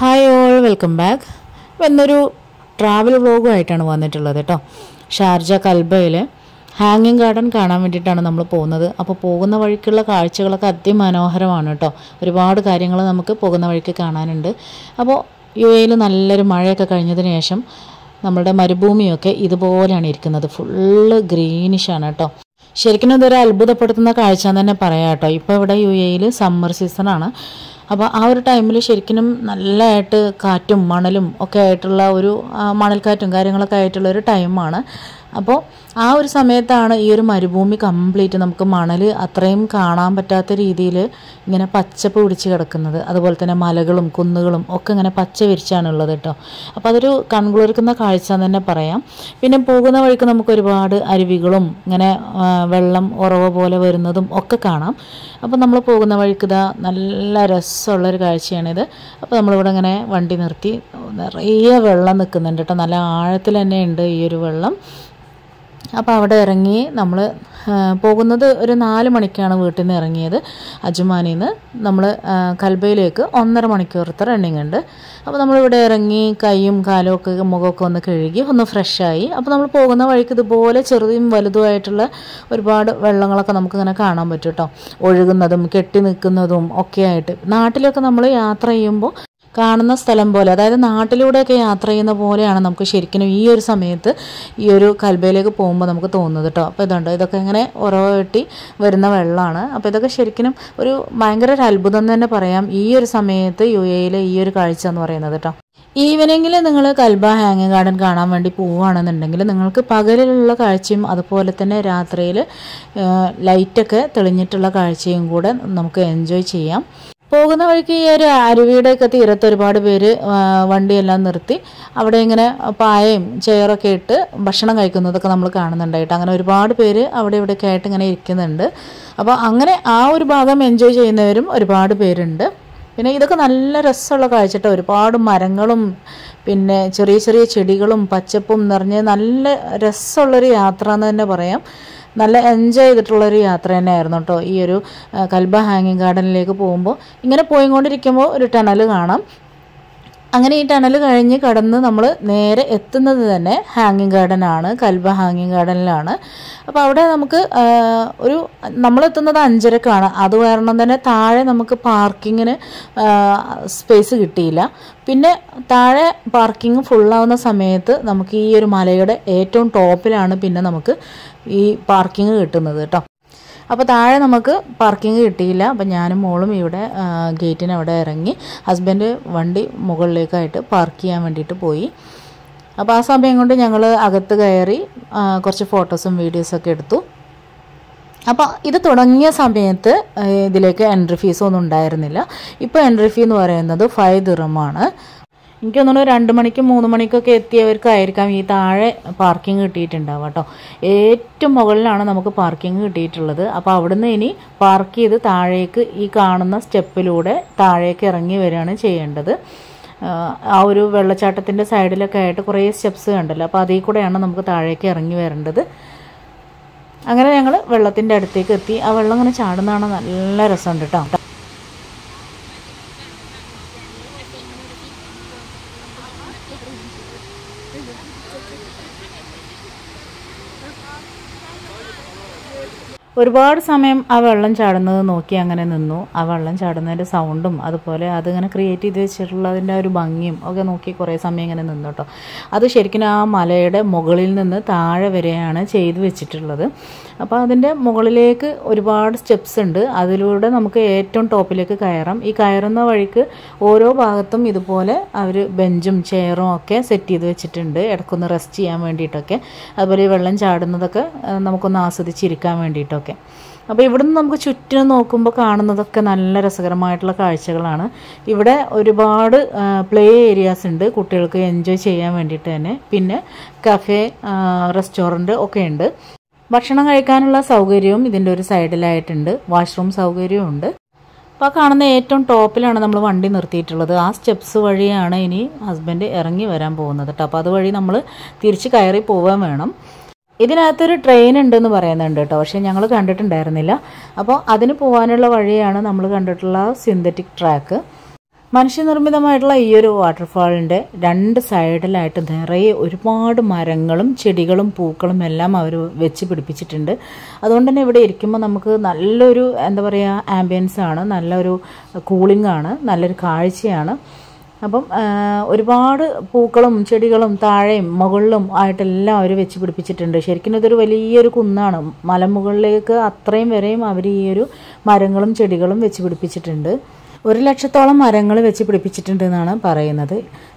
Hi all welcome back ഇന്നൊരു travel വ്ളോഗുമായിട്ടാണ് വന്നിട്ടുള്ളത് കേട്ടോ ഷാർജ കൽബയിൽ ഹാങ്ങിങ് ഗാർഡൻ കാണാൻ വേണ്ടിയിട്ടാണ് നമ്മൾ പോകുന്നത്. അപ്പോൾ പോകുന്ന വഴിക്കുള്ള കാഴ്ചകളൊക്കെ അതിമനോഹരമാണ് കേട്ടോ ഒരുപാട് കാര്യങ്ങൾ നമുക്ക് പോകുന്ന വഴിക്ക് കാണാനുണ്ട്. അപ്പോൾ യു എയിൽ നല്ലൊരു മഴയൊക്കെ കഴിഞ്ഞതിന് ശേഷം നമ്മളുടെ മരുഭൂമിയൊക്കെ ഇതുപോലെയാണ് ഇരിക്കുന്നത്. ഫുള്ള് ഗ്രീനിഷാണ് കേട്ടോ ശരിക്കും ഇതൊരു അത്ഭുതപ്പെടുത്തുന്ന കാഴ്ച എന്ന് തന്നെ പറയാം കേട്ടോ ഇപ്പോൾ ഇവിടെ യു എയിൽ സമ്മർ സീസണാണ് അപ്പോൾ ആ ഒരു ടൈമിൽ ശരിക്കും നല്ലതായിട്ട് കാറ്റും മണലും ഒക്കെ ആയിട്ടുള്ള ഒരു മണൽക്കാറ്റും കാര്യങ്ങളൊക്കെ ആയിട്ടുള്ള ഒരു ടൈമാണ് അപ്പോൾ ആ ഒരു സമയത്താണ് ഈ ഒരു മരുഭൂമി കംപ്ലീറ്റ് നമുക്ക് മണൽ അത്രയും കാണാൻ പറ്റാത്ത രീതിയിൽ ഇങ്ങനെ പച്ചപ്പ് പിടിച്ച് കിടക്കുന്നത്. അതുപോലെ തന്നെ മലകളും കുന്നുകളും ഒക്കെ ഇങ്ങനെ പച്ച വിരിച്ചാണുള്ളത് കേട്ടോ. അപ്പോൾ അതൊരു കൺകുളിർക്കുന്ന കാഴ്ച എന്ന് തന്നെ പറയാം. പിന്നെ പോകുന്ന വഴിക്ക് നമുക്ക് ഒരുപാട് അരുവികളും ഇങ്ങനെ വെള്ളം ഉറവ പോലെ വരുന്നതും ഒക്കെ കാണാം. അപ്പോൾ നമ്മൾ പോകുന്ന വഴിക്ക് ഇതാ നല്ല രസമുള്ളൊരു കാഴ്ചയാണിത്. അപ്പോൾ നമ്മളിവിടെ ഇങ്ങനെ വണ്ടി നിർത്തി നിറയെ വെള്ളം നിൽക്കുന്നുണ്ട് കേട്ടോ. നല്ല ആഴത്തിൽ തന്നെ ഉണ്ട് ഈ ഒരു വെള്ളം. അപ്പോൾ അവിടെ ഇറങ്ങി നമ്മൾ പോകുന്നത് ഒരു നാല് മണിക്കാണ് വീട്ടിൽ നിന്ന് ഇറങ്ങിയത്. അജുമാനിൽ നിന്ന് നമ്മൾ കൽബയിലേക്ക് ഒന്നര മണിക്കൂറത്തെ റണ്ണിങ് ഉണ്ട്. അപ്പോൾ നമ്മളിവിടെ ഇറങ്ങി കൈയും കാലും ഒക്കെ മുഖമൊക്കെ ഒന്ന് കഴുകി ഒന്ന് ഫ്രഷായി അപ്പോൾ നമ്മൾ പോകുന്ന വഴിക്ക് ഇതുപോലെ ചെറുതും വലുതുമായിട്ടുള്ള ഒരുപാട് വെള്ളങ്ങളൊക്കെ നമുക്കിങ്ങനെ കാണാൻ പറ്റും കേട്ടോ ഒഴുകുന്നതും കെട്ടി നിൽക്കുന്നതും ഒക്കെ ആയിട്ട്. നാട്ടിലൊക്കെ നമ്മൾ യാത്ര ചെയ്യുമ്പോൾ കാണുന്ന സ്ഥലം പോലെ അതായത് നാട്ടിലൂടെയൊക്കെ യാത്ര ചെയ്യുന്ന പോലെയാണ് നമുക്ക് ശരിക്കും ഈ ഒരു സമയത്ത് ഈ ഒരു കൽബയിലേക്ക് പോകുമ്പോൾ നമുക്ക് തോന്നുന്നത് കേട്ടോ അപ്പോൾ ഇതുണ്ട്? ഇതൊക്കെ ഇങ്ങനെ ഓരോ വെട്ടി വരുന്ന വെള്ളമാണ്. അപ്പോൾ ഇതൊക്കെ ശരിക്കും ഒരു ഭയങ്കര ഒരു അത്ഭുതം തന്നെ പറയാം ഈ ഒരു സമയത്ത് യു എയിലെ ഈ ഒരു കാഴ്ച എന്ന് പറയുന്നത് കേട്ടോ ഈവനിങ്ങിൽ നിങ്ങൾ കൽബ ഹാങ്ങിങ് ഗാർഡൻ കാണാൻ വേണ്ടി പോവുകയാണെന്നുണ്ടെങ്കിൽ നിങ്ങൾക്ക് പകലിലുള്ള കാഴ്ചയും അതുപോലെ തന്നെ രാത്രിയിൽ ലൈറ്റൊക്കെ തെളിഞ്ഞിട്ടുള്ള കാഴ്ചയും കൂടെ നമുക്ക് എൻജോയ് ചെയ്യാം. പോകുന്ന വഴിക്ക് ഈ ഒരു അരുവിയുടെയൊക്കെ തീരത്ത് ഒരുപാട് പേര് വണ്ടിയെല്ലാം നിർത്തി അവിടെ ഇങ്ങനെ പായയും ചെയറൊക്കെ ഇട്ട് ഭക്ഷണം കഴിക്കുന്നതൊക്കെ നമ്മൾ കാണുന്നുണ്ടായിട്ട്. അങ്ങനെ ഒരുപാട് പേര് അവിടെ ഇവിടെയൊക്കെ ആയിട്ട് ഇങ്ങനെ ഇരിക്കുന്നുണ്ട്. അപ്പോൾ അങ്ങനെ ആ ഒരു ഭാഗം എൻജോയ് ചെയ്യുന്നവരും ഒരുപാട് പേരുണ്ട്. പിന്നെ ഇതൊക്കെ നല്ല രസമുള്ള കാഴ്ചട്ടോ. ഒരുപാട് മരങ്ങളും പിന്നെ ചെറിയ ചെറിയ ചെടികളും പച്ചപ്പും നിറഞ്ഞ് നല്ല രസമുള്ളൊരു യാത്ര എന്ന് തന്നെ പറയാം. നല്ല എൻജോയ് ചെയ്തിട്ടുള്ളൊരു യാത്ര തന്നെയായിരുന്നു കേട്ടോ. ഈ ഒരു കൽബ ഹാങ്ങിങ് ഗാർഡനിലേക്ക് പോകുമ്പോൾ ഇങ്ങനെ പോയിക്കൊണ്ടിരിക്കുമ്പോൾ ഒരു ടണൽ കാണാം. അങ്ങനെ ഈ ടണൽ കഴിഞ്ഞ് കടന്ന് നമ്മൾ നേരെ എത്തുന്നത് തന്നെ ഹാങ്ങിങ് ഗാർഡൻ ആണ് കൽബ ഹാങ്ങിങ് ഗാർഡനിലാണ് അപ്പോൾ അവിടെ നമുക്ക് ഒരു നമ്മളെത്തുന്നത് അഞ്ചരക്കാണ്. അത് കാരണം തന്നെ താഴെ നമുക്ക് പാർക്കിങ്ങിന് സ്പേസ് കിട്ടിയില്ല. പിന്നെ താഴെ പാർക്കിംഗ് ഫുള്ളാവുന്ന സമയത്ത് നമുക്ക് ഈ ഒരു മലയുടെ ഏറ്റവും ടോപ്പിലാണ് പിന്നെ നമുക്ക് ഈ പാർക്കിംഗ് കിട്ടുന്നത് കേട്ടോ. അപ്പോൾ താഴെ നമുക്ക് പാർക്കിംഗ് കിട്ടിയില്ല. അപ്പം ഞാനും മോളും ഇവിടെ ഗേറ്റിന് അവിടെ ഇറങ്ങി ഹസ്ബൻഡ് വണ്ടി മുകളിലേക്കായിട്ട് പാർക്ക് ചെയ്യാൻ വേണ്ടിയിട്ട് പോയി. അപ്പോൾ ആ സമയം കൊണ്ട് ഞങ്ങൾ അകത്ത് കയറി കുറച്ച് ഫോട്ടോസും വീഡിയോസൊക്കെ എടുത്തു. അപ്പോൾ ഇത് തുടങ്ങിയ സമയത്ത് ഇതിലേക്ക് എൻട്രി ഫീസൊന്നും ഉണ്ടായിരുന്നില്ല. ഇപ്പോൾ എൻട്രി ഫീ എന്ന് പറയുന്നത് ഫൈവ് ദിറമാണ്. എനിക്ക് തോന്നുന്നു രണ്ട് മണിക്കും മൂന്ന് മണിക്കൊക്കെ എത്തിയവർക്കായിരിക്കാം ഈ താഴെ പാർക്കിംഗ് കിട്ടിയിട്ടുണ്ടാവുക കേട്ടോ. ഏറ്റവും മുകളിലാണ് നമുക്ക് പാർക്കിംഗ് കിട്ടിയിട്ടുള്ളത്. അപ്പോൾ അവിടുന്ന് ഇനി പാർക്ക് ചെയ്ത് താഴേക്ക് ഈ കാണുന്ന സ്റ്റെപ്പിലൂടെ താഴേക്ക് ഇറങ്ങി വരികയാണ് ചെയ്യേണ്ടത്. ആ ഒരു വെള്ളച്ചാട്ടത്തിന്റെ സൈഡിലൊക്കെ ആയിട്ട് കുറേ സ്റ്റെപ്സ് കണ്ടല്ലോ. അപ്പോൾ അതിൽ കൂടെയാണ് നമുക്ക് താഴേക്ക് ഇറങ്ങി വരേണ്ടത്. അങ്ങനെ ഞങ്ങൾ വെള്ളത്തിന്റെ അടുത്തേക്ക് എത്തി. ആ വെള്ളം അങ്ങനെ ചാടുന്നതാണ് നല്ല രസമുണ്ട് കേട്ടോ. Thank you. ഒരുപാട് സമയം ആ വെള്ളം ചാടുന്നത് നോക്കി അങ്ങനെ നിന്നു. ആ വെള്ളം ചാടുന്നതിന്റെ സൗണ്ടും അതുപോലെ അതിങ്ങനെ ക്രിയേറ്റ് ചെയ്ത് വെച്ചിട്ടുള്ളതിന്റെ ഒരു ഭംഗിയും ഒക്കെ നോക്കി കുറേ സമയം ഇങ്ങനെ നിന്നു കേട്ടോ. അത് ശരിക്കും ആ മലയുടെ മുകളിൽ നിന്ന് താഴെ വരെയാണ് ചെയ്ത് വെച്ചിട്ടുള്ളത്. അപ്പോൾ അതിന്റെ മുകളിലേക്ക് ഒരുപാട് സ്റ്റെപ്സ് ഉണ്ട്. അതിലൂടെ നമുക്ക് ഏറ്റവും ടോപ്പിലേക്ക് കയറാം. ഈ കയറുന്ന വഴിക്ക് ഓരോ ഭാഗത്തും ഇതുപോലെ അവർ ബെഞ്ചും ചെയറും ഒക്കെ സെറ്റ് ചെയ്ത് വെച്ചിട്ടുണ്ട്. ഇടയ്ക്കൊന്ന് റെസ്റ്റ് ചെയ്യാൻ വേണ്ടിയിട്ടൊക്കെ. അതുപോലെ ഈ വെള്ളം ചാടുന്നതൊക്കെ നമുക്കൊന്ന് ആസ്വദിച്ചിരിക്കാൻ വേണ്ടിയിട്ടൊക്കെ. അപ്പോൾ ഇവിടുന്ന് നമുക്ക് ചുറ്റിനും നോക്കുമ്പോൾ കാണുന്നതൊക്കെ നല്ല രസകരമായിട്ടുള്ള കാഴ്ചകളാണ്. ഇവിടെ ഒരുപാട് പ്ലേ ഏരിയാസ് ഉണ്ട് കുട്ടികൾക്ക് എൻജോയ് ചെയ്യാൻ വേണ്ടിയിട്ട് തന്നെ. പിന്നെ കഫേ റെസ്റ്റോറന്റ് ഒക്കെ ഉണ്ട്. ഭക്ഷണം കഴിക്കാനുള്ള സൗകര്യവും ഇതിന്റെ ഒരു സൈഡിലായിട്ടുണ്ട്. വാഷ്റൂം സൗകര്യവും ഉണ്ട്. അപ്പോൾ കാണുന്ന ഏറ്റവും ടോപ്പിലാണ് നമ്മൾ വണ്ടി നിർത്തിയിട്ടുള്ളത്. ആ സ്റ്റെപ്സ് വഴിയാണ് ഇനി ഹസ്ബൻഡ് ഇറങ്ങി വരാൻ പോകുന്നത് കേട്ടോ അപ്പോൾ അതുവഴി നമ്മൾ തിരിച്ച് കയറി പോകാൻ വേണം. ഇതിനകത്തൊരു ട്രെയിൻ ഉണ്ടെന്ന് പറയുന്നുണ്ട് കേട്ടോ. പക്ഷേ ഞങ്ങൾ കണ്ടിട്ടുണ്ടായിരുന്നില്ല. അപ്പോൾ അതിന് പോകാനുള്ള വഴിയാണ് നമ്മൾ കണ്ടിട്ടുള്ള സിന്തറ്റിക് ട്രാക്ക് മനുഷ്യനിർമ്മിതമായിട്ടുള്ള ഈ ഒരു വാട്ടർഫാളിന്റെ രണ്ട് സൈഡിലായിട്ട് നിറയെ ഒരുപാട് മരങ്ങളും ചെടികളും പൂക്കളും എല്ലാം അവർ വെച്ച് പിടിപ്പിച്ചിട്ടുണ്ട്. അതുകൊണ്ട് തന്നെ ഇവിടെ ഇരിക്കുമ്പോൾ നമുക്ക് നല്ലൊരു എന്താ പറയുക ആംബിയൻസ് ആണ്. നല്ലൊരു കൂളിംഗ് ആണ്. നല്ലൊരു കാഴ്ചയാണ്. അപ്പം ഒരുപാട് പൂക്കളും ചെടികളും താഴെയും മുകളിലും ആയിട്ടെല്ലാം അവർ വെച്ച് പിടിപ്പിച്ചിട്ടുണ്ട്. ശരിക്കും ഇതൊരു വലിയൊരു കുന്നാണ്. മലമുകളിലേക്ക് അത്രയും വരെയും അവർ ഈ ഒരു മരങ്ങളും ചെടികളും വെച്ച് പിടിപ്പിച്ചിട്ടുണ്ട്. ഒരു ലക്ഷത്തോളം മരങ്ങൾ വെച്ച് പിടിപ്പിച്ചിട്ടുണ്ട് എന്നാണ് പറയുന്നത്.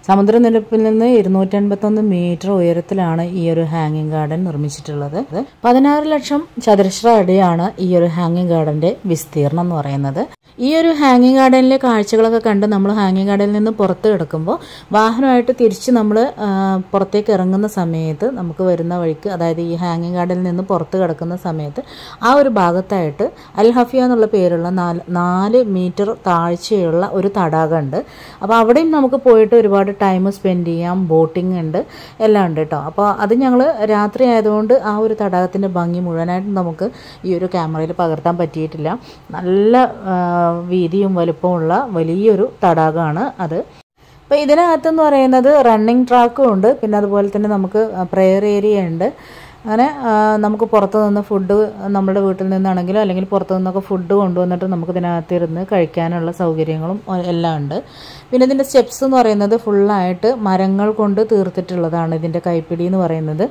സമുദ്രനിരപ്പിൽ നിന്ന് ഇരുന്നൂറ്റൻപത്തൊന്ന് മീറ്റർ ഉയരത്തിലാണ് ഈ ഒരു ഹാങ്ങിങ് ഗാർഡൻ നിർമ്മിച്ചിട്ടുള്ളത്. പതിനാറ് ലക്ഷം ചതുരശ്ര അടിയാണ് ഈ ഒരു ഹാങ്ങിങ് ഗാർഡന്റെ വിസ്തീർണം എന്ന് പറയുന്നത്. ഈ ഒരു ഹാങ്ങിങ് ഗാർഡനിലെ കാഴ്ചകളൊക്കെ കണ്ട് നമ്മൾ ഹാങ്ങിങ് ഗാർഡനിൽ നിന്ന് പുറത്ത് കിടക്കുമ്പോൾ വാഹനമായിട്ട് തിരിച്ച് നമ്മൾ പുറത്തേക്ക് ഇറങ്ങുന്ന സമയത്ത് നമുക്ക് വരുന്ന വഴിക്ക് അതായത് ഈ ഹാങ്ങിങ് ഗാർഡനിൽ നിന്ന് പുറത്ത് കിടക്കുന്ന സമയത്ത് ആ ഒരു ഭാഗത്തായിട്ട് അൽ ഹഫിയ എന്നുള്ള പേരുള്ള നാല് നാല് മീറ്റർ താഴ്ചയുള്ള ഒരു തടാകമുണ്ട് അപ്പോൾ അവിടെയും നമുക്ക് പോയിട്ട് ഒരുപാട് ടൈം സ്പെൻഡ് ചെയ്യാം ബോട്ടിംഗ് ഉണ്ട് എല്ലാം ഉണ്ട് കേട്ടോ. അപ്പോൾ അത് ഞങ്ങൾ രാത്രി ആയതുകൊണ്ട് ആ ഒരു തടാകത്തിന്റെ ഭംഗി മുഴുവനായിട്ടും നമുക്ക് ഈ ഒരു ക്യാമറയിൽ പകർത്താൻ പറ്റിയിട്ടില്ല. നല്ല വീതിയും വലുപ്പമുള്ള വലിയൊരു തടാകമാണ് അത്. അപ്പോൾ ഇതിനകത്തെന്ന് പറയുന്നത് റണ്ണിങ് ട്രാക്കും ഉണ്ട്. പിന്നെ അതുപോലെ തന്നെ നമുക്ക് പ്രെയർ ഏരിയ ഉണ്ട്. അങ്ങനെ നമുക്ക് പുറത്തു നിന്ന് ഫുഡ് നമ്മുടെ വീട്ടിൽ നിന്നാണെങ്കിലും അല്ലെങ്കിൽ പുറത്തു നിന്നൊക്കെ ഫുഡ് കൊണ്ടുവന്നിട്ട് നമുക്ക് ഇതിനകത്ത് ഇരുന്ന് കഴിക്കാനുള്ള സൗകര്യങ്ങളും എല്ലാം ഉണ്ട്. പിന്നെ ഇതിന്റെ സ്റ്റെപ്സ് എന്ന് പറയുന്നത് ഫുള്ളായിട്ട് മരങ്ങൾ കൊണ്ട് തീർത്തിട്ടുള്ളതാണ് ഇതിന്റെ കൈപ്പിടി എന്ന് പറയുന്നത്.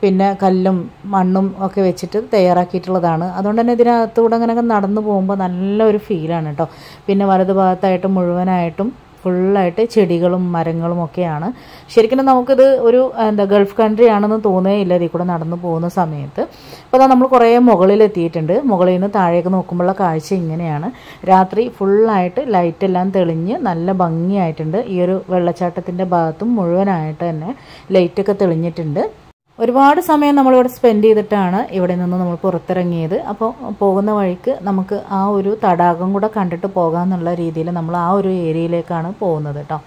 പിന്നെ കല്ലും മണ്ണും ഒക്കെ വെച്ചിട്ട് തയ്യാറാക്കിയിട്ടുള്ളതാണ്. അതുകൊണ്ട് തന്നെ ഇതിനകത്തൂടെ അങ്ങനെയൊക്കെ നടന്നു പോകുമ്പോൾ നല്ലൊരു ഫീലാണ് കേട്ടോ പിന്നെ വലതു ഭാഗത്തായിട്ട് മുഴുവനായിട്ടും ഫുള്ളായിട്ട് ചെടികളും മരങ്ങളും ഒക്കെയാണ്. ശരിക്കും നമുക്കിത് ഒരു എന്താ ഗൾഫ് കൺട്രി ആണെന്ന് തോന്നുകയില്ല ഇതിൽ കൂടെ നടന്നു പോകുന്ന സമയത്ത്. അപ്പോൾ അതാ നമ്മൾ കുറേ മുകളിലെത്തിയിട്ടുണ്ട്. മുകളിൽ നിന്ന് താഴേക്ക് നോക്കുമ്പോഴുള്ള കാഴ്ച ഇങ്ങനെയാണ്. രാത്രി ഫുള്ളായിട്ട് ലൈറ്റ് എല്ലാം തെളിഞ്ഞ് നല്ല ഭംഗിയായിട്ടുണ്ട്. ഈ ഒരു വെള്ളച്ചാട്ടത്തിന്റെ ഭാഗത്തും മുഴുവനായിട്ട് തന്നെ ലൈറ്റൊക്കെ തെളിഞ്ഞിട്ടുണ്ട്. ഒരുപാട് സമയം നമ്മളിവിടെ സ്പെൻഡ് ചെയ്തിട്ടാണ് ഇവിടെ നിന്ന് നമ്മൾ പുറത്തിറങ്ങിയത്. അപ്പോൾ പോകുന്ന വഴിക്ക് നമുക്ക് ആ ഒരു തടാകം കൂടെ കണ്ടിട്ട് പോകാമെന്നുള്ള രീതിയിൽ നമ്മൾ ആ ഒരു ഏരിയയിലേക്കാണ് പോകുന്നത് കേട്ടോ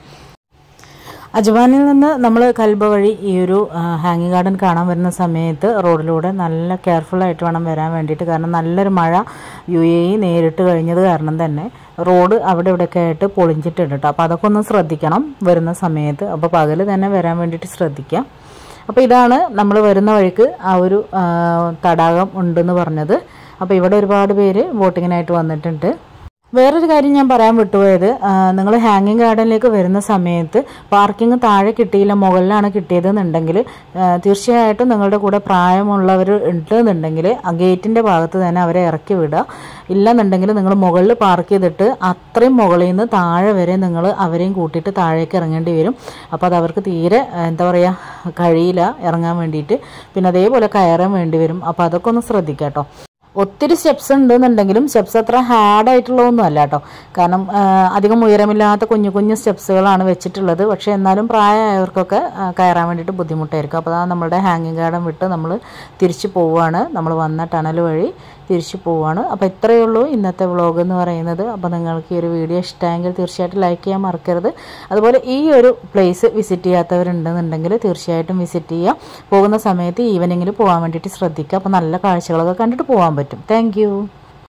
അജ്വാനിൽ നിന്ന് നമ്മൾ കൽബ വഴി ഈ ഒരു ഹാങ്ങിങ് ഗാർഡൻ കാണാൻ വരുന്ന സമയത്ത് റോഡിലൂടെ നല്ല കെയർഫുള്ളായിട്ട് വേണം വരാൻ വേണ്ടിയിട്ട്. കാരണം നല്ലൊരു മഴ യു എ ഇ നേരിട്ട് കഴിഞ്ഞത് കാരണം തന്നെ റോഡ് അവിടെ ഇവിടെയൊക്കെ ആയിട്ട് പൊളിഞ്ഞിട്ടുണ്ട് കേട്ടോ അപ്പോൾ അതൊക്കെ ഒന്ന് ശ്രദ്ധിക്കണം വരുന്ന സമയത്ത്. അപ്പോൾ പകൽ തന്നെ വരാൻ വേണ്ടിയിട്ട് ശ്രദ്ധിക്കാം. അപ്പോൾ ഇതാണ് നമ്മൾ വരുന്ന വഴിക്ക് ആ ഒരു തടാകം ഉണ്ടെന്ന് പറഞ്ഞത്. അപ്പോൾ ഇവിടെ ഒരുപാട് പേര് ബോട്ടിങ്ങിനായിട്ട് വന്നിട്ടുണ്ട്. വേറൊരു കാര്യം ഞാൻ പറയാൻ വിട്ടുപോയത് നിങ്ങൾ ഹാങ്ങിങ് ഗാർഡനിലേക്ക് വരുന്ന സമയത്ത് പാർക്കിംഗ് താഴെ കിട്ടിയില്ല മുകളിലാണ് കിട്ടിയതെന്നുണ്ടെങ്കിൽ തീർച്ചയായിട്ടും നിങ്ങളുടെ കൂടെ പ്രായമുള്ളവർ ഉണ്ടെന്നുണ്ടെങ്കിൽ ഗേറ്റിന്റെ ഭാഗത്ത് തന്നെ അവരെ ഇറക്കി വിടുക. ഇല്ലെന്നുണ്ടെങ്കിൽ നിങ്ങൾ മുകളിൽ പാർക്ക് ചെയ്തിട്ട് അത്രയും മുകളിൽ നിന്ന് താഴെ വരെ നിങ്ങൾ അവരെയും കൂട്ടിയിട്ട് താഴേക്ക് ഇറങ്ങേണ്ടി വരും. അപ്പോൾ അത് അവർക്ക് തീരെ എന്താ പറയുക കഴിയില്ല ഇറങ്ങാൻ വേണ്ടിയിട്ട്. പിന്നെ അതേപോലെ കയറാൻ വേണ്ടി വരും. അപ്പോൾ അതൊക്കെ ഒന്ന് ശ്രദ്ധിക്കാം കേട്ടോ ഒത്തിരി സ്റ്റെപ്സ് ഉണ്ടെന്നുണ്ടെങ്കിലും സ്റ്റെപ്സ് അത്ര ഹാർഡ് ആയിട്ടുള്ളതൊന്നും അല്ല കേട്ടോ. കാരണം അധികം ഉയരമില്ലാത്ത കുഞ്ഞു കുഞ്ഞു സ്റ്റെപ്സുകളാണ് വെച്ചിട്ടുള്ളത്. പക്ഷേ എന്നാലും പ്രായമായവർക്കൊക്കെ കയറാൻ വേണ്ടിയിട്ട് ബുദ്ധിമുട്ടായിരിക്കും. അപ്പോൾ അതാണ് നമ്മുടെ ഹാങ്ങിങ് ഗാർഡൻ വിട്ട് നമ്മൾ തിരിച്ചു പോവുകയാണ്. നമ്മൾ വന്ന ടണൽ വഴി തിരിച്ചു പോവുകയാണ് അപ്പോൾ ഇത്രയേ ഉള്ളൂ ഇന്നത്തെ വ്ളോഗ് എന്ന് പറയുന്നത്. അപ്പോൾ നിങ്ങൾക്ക് ഈ ഒരു വീഡിയോ ഇഷ്ടമായെങ്കിൽ തീർച്ചയായിട്ടും ലൈക്ക് ചെയ്യാൻ മറക്കരുത്. അതുപോലെ ഈ ഒരു പ്ലേസ് വിസിറ്റ് ചെയ്യാത്തവരുണ്ടെന്നുണ്ടെങ്കിൽ തീർച്ചയായിട്ടും വിസിറ്റ് ചെയ്യുക പോകുന്ന സമയത്ത് ഈവനിങ്ങിൽ പോകാൻ വേണ്ടിയിട്ട് ശ്രദ്ധിക്കുക. അപ്പോൾ നല്ല കാഴ്ചകളൊക്കെ കണ്ടിട്ട് പോകാൻ പറ്റും. താങ്ക്